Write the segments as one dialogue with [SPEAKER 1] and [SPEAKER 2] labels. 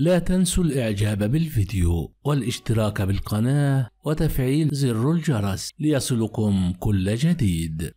[SPEAKER 1] لا تنسوا الإعجاب بالفيديو والاشتراك بالقناة وتفعيل زر الجرس ليصلكم كل جديد.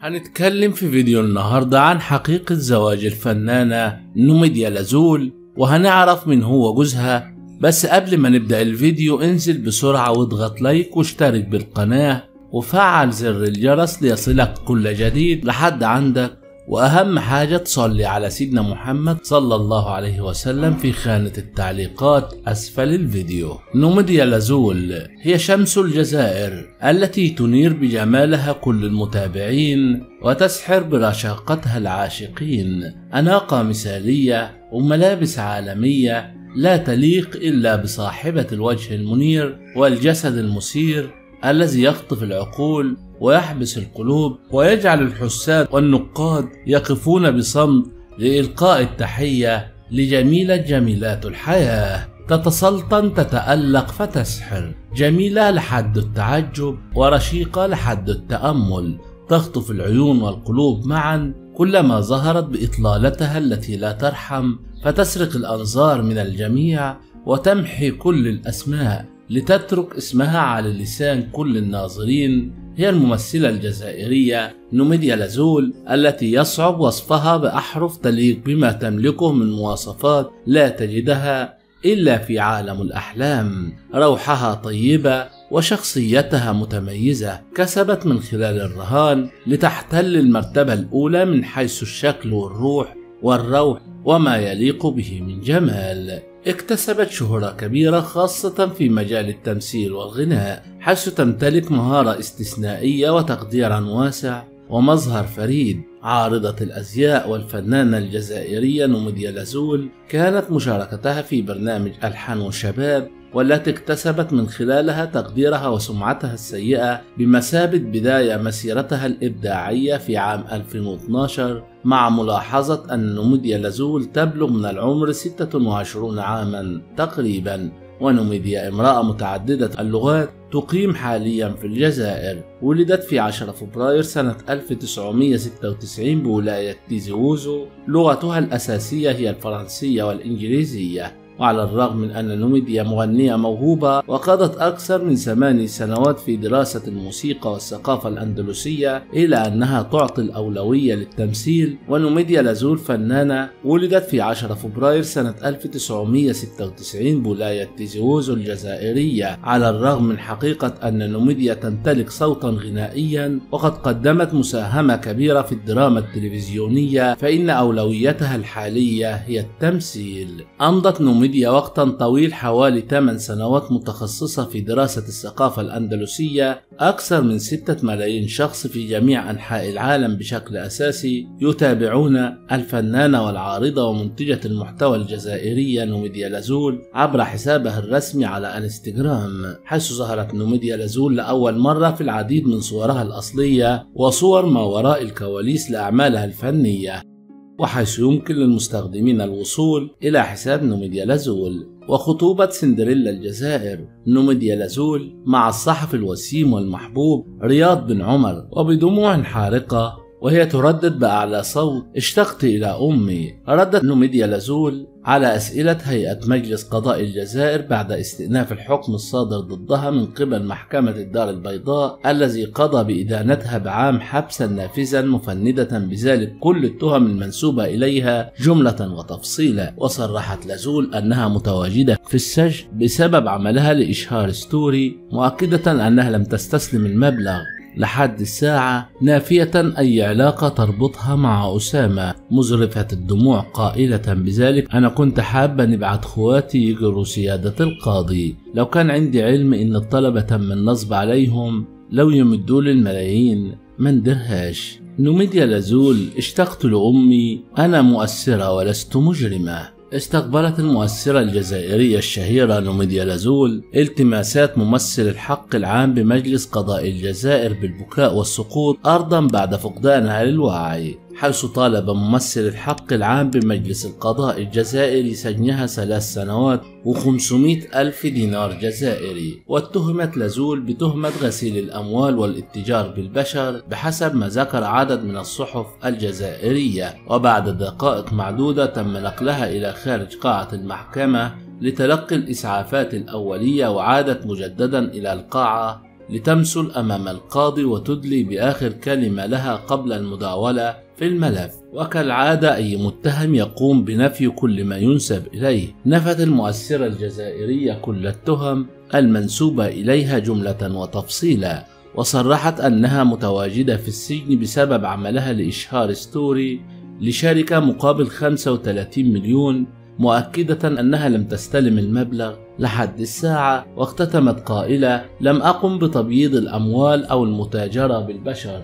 [SPEAKER 1] هنتكلم في فيديو النهاردة عن حقيقة زواج الفنانة نوميديا لازول وهنعرف من هو جوزها. بس قبل ما نبدأ الفيديو انزل بسرعة واضغط لايك واشترك بالقناة وفعل زر الجرس ليصلك كل جديد لحد عندك وأهم حاجة تصلي على سيدنا محمد صلى الله عليه وسلم في خانة التعليقات أسفل الفيديو. نوميديا لازول هي شمس الجزائر التي تنير بجمالها كل المتابعين وتسحر برشاقتها العاشقين. أناقة مثالية وملابس عالمية لا تليق إلا بصاحبة الوجه المنير والجسد المثير الذي يخطف العقول ويحبس القلوب ويجعل الحساد والنقاد يقفون بصمت لإلقاء التحية لجميلة جميلات الحياة. تتسلطن تتألق فتسحر. جميلة لحد التعجب ورشيقة لحد التأمل. تخطف العيون والقلوب معا كلما ظهرت بإطلالتها التي لا ترحم. فتسرق الأنظار من الجميع وتمحي كل الأسماء لتترك اسمها على لسان كل الناظرين. هي الممثلة الجزائرية نوميديا لازول التي يصعب وصفها بأحرف تليق بما تملكه من مواصفات لا تجدها إلا في عالم الأحلام. روحها طيبة وشخصيتها متميزة كسبت من خلال الرهان لتحتل المرتبة الأولى من حيث الشكل والروح والروح وما يليق به من جمال. اكتسبت شهرة كبيرة خاصة في مجال التمثيل والغناء حيث تمتلك مهارة استثنائية وتقديرا واسع ومظهر فريد. عارضة الأزياء والفنانة الجزائرية نوميديا لازول كانت مشاركتها في برنامج ألحان وشباب والتي اكتسبت من خلالها تقديرها وسمعتها السيئة بمثابة بداية مسيرتها الإبداعية في عام 2012 مع ملاحظة أن نوميديا لازول تبلغ من العمر 26 عاما تقريبا. ونوميديا امرأة متعددة اللغات تقيم حاليا في الجزائر ولدت في 10 فبراير سنة 1996 بولاية تيزي ووزو لغتها الأساسية هي الفرنسية والإنجليزية. وعلى الرغم من أن نوميديا مغنية موهوبة وقضت أكثر من ثماني سنوات في دراسة الموسيقى والثقافة الأندلسية إلا أنها تعطي الأولوية للتمثيل. ونوميديا لازول فنانة ولدت في 10 فبراير سنة 1996 بولاية تيزيوزو الجزائرية. على الرغم من حقيقة أن نوميديا تمتلك صوتا غنائيا وقد قدمت مساهمة كبيرة في الدراما التلفزيونية فإن أولويتها الحالية هي التمثيل. أمضت نوميديا ميديا وقتا طويل حوالي 8 سنوات متخصصة في دراسة الثقافة الأندلسية أكثر من 6 ملايين شخص في جميع أنحاء العالم بشكل أساسي يتابعون الفنانة والعارضة ومنتجة المحتوى الجزائرية نوميديا لازول عبر حسابها الرسمي على إنستغرام حيث ظهرت نوميديا لازول لأول مرة في العديد من صورها الأصلية وصور ما وراء الكواليس لأعمالها الفنية. وحيث يمكن للمستخدمين الوصول إلى حساب نوميديا لازول وخطوبة سندريلا الجزائر. نوميديا لازول مع الصحفي الوسيم والمحبوب رياض بن عمر وبدموع حارقة وهي تردد بأعلى صوت اشتقت إلى أمي ردت نوميديا لازول على أسئلة هيئة مجلس قضاء الجزائر بعد استئناف الحكم الصادر ضدها من قبل محكمة الدار البيضاء الذي قضى بإدانتها بعام حبسا نافذا مفندة بذلك كل التهم المنسوبة إليها جملة وتفصيلا. وصرحت لازول أنها متواجدة في السجن بسبب عملها لإشهار ستوري مؤكدة أنها لم تستسلم المبلغ. لحد الساعة نافية أي علاقة تربطها مع أسامة. مزرفة الدموع قائلة بذلك أنا كنت حابة نبعت خواتي يجروا سيادة القاضي. لو كان عندي علم إن الطلبة تم النصب عليهم لو يمدوا الملايين ما ندرهاش نوميديا لازول اشتقت لأمي. أنا مؤثرة ولست مجرمة. استقبلت المؤثرة الجزائرية الشهيرة نوميديا لازول التماسات ممثل الحق العام بمجلس قضاء الجزائر بالبكاء والسقوط أرضا بعد فقدانها للوعي. حيث طالب ممثل الحق العام بمجلس القضاء الجزائري سجنها ثلاث سنوات و500 ألف دينار جزائري واتهمت لزول بتهمة غسيل الأموال والاتجار بالبشر بحسب ما ذكر عدد من الصحف الجزائرية. وبعد دقائق معدودة تم نقلها إلى خارج قاعة المحكمة لتلقي الإسعافات الأولية وعادت مجددا إلى القاعة لتمثل أمام القاضي وتدلي بآخر كلمة لها قبل المداولة في الملف. وكالعادة أي متهم يقوم بنفي كل ما ينسب إليه. نفت المؤثرة الجزائرية كل التهم المنسوبة إليها جملة وتفصيلا. وصرحت أنها متواجدة في السجن بسبب عملها لإشهار ستوري لشركة مقابل 35 مليون مؤكدة أنها لم تستلم المبلغ لحد الساعة واختتمت قائلة لم أقم بتبييض الأموال أو المتاجرة بالبشر.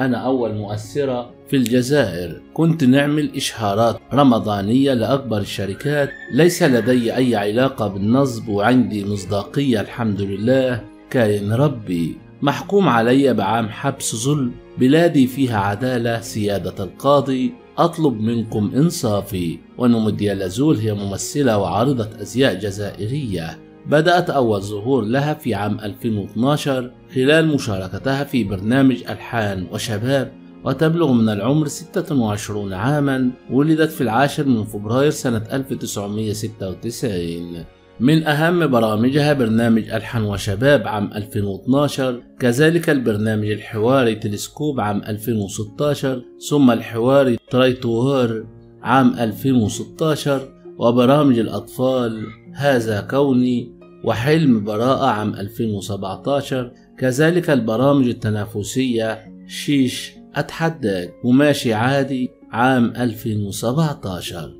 [SPEAKER 1] أنا أول مؤثرة في الجزائر. كنت نعمل إشهارات رمضانية لأكبر الشركات. ليس لدي أي علاقة بالنصب وعندي مصداقية الحمد لله. كاين ربي. محكوم علي بعام حبس ظلم. بلادي فيها عدالة سيادة القاضي. أطلب منكم إنصافي. ونمدي لزول هي ممثلة وعارضة أزياء جزائرية. بدأت أول ظهور لها في عام 2012 خلال مشاركتها في برنامج ألحان وشباب وتبلغ من العمر 26 عاما ولدت في العاشر من فبراير سنة 1996 من أهم برامجها برنامج ألحن وشباب عام 2012 كذلك البرنامج الحواري تلسكوب عام 2016 ثم الحواري ترايتوهر عام 2016 وبرامج الأطفال هذا كوني وحلم براءة عام 2017 كذلك البرامج التنافسية شيش أتحداك وماشي عادي عام 2017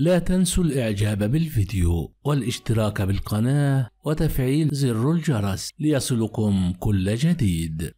[SPEAKER 1] لا تنسوا الإعجاب بالفيديو والاشتراك بالقناة وتفعيل زر الجرس ليصلكم كل جديد.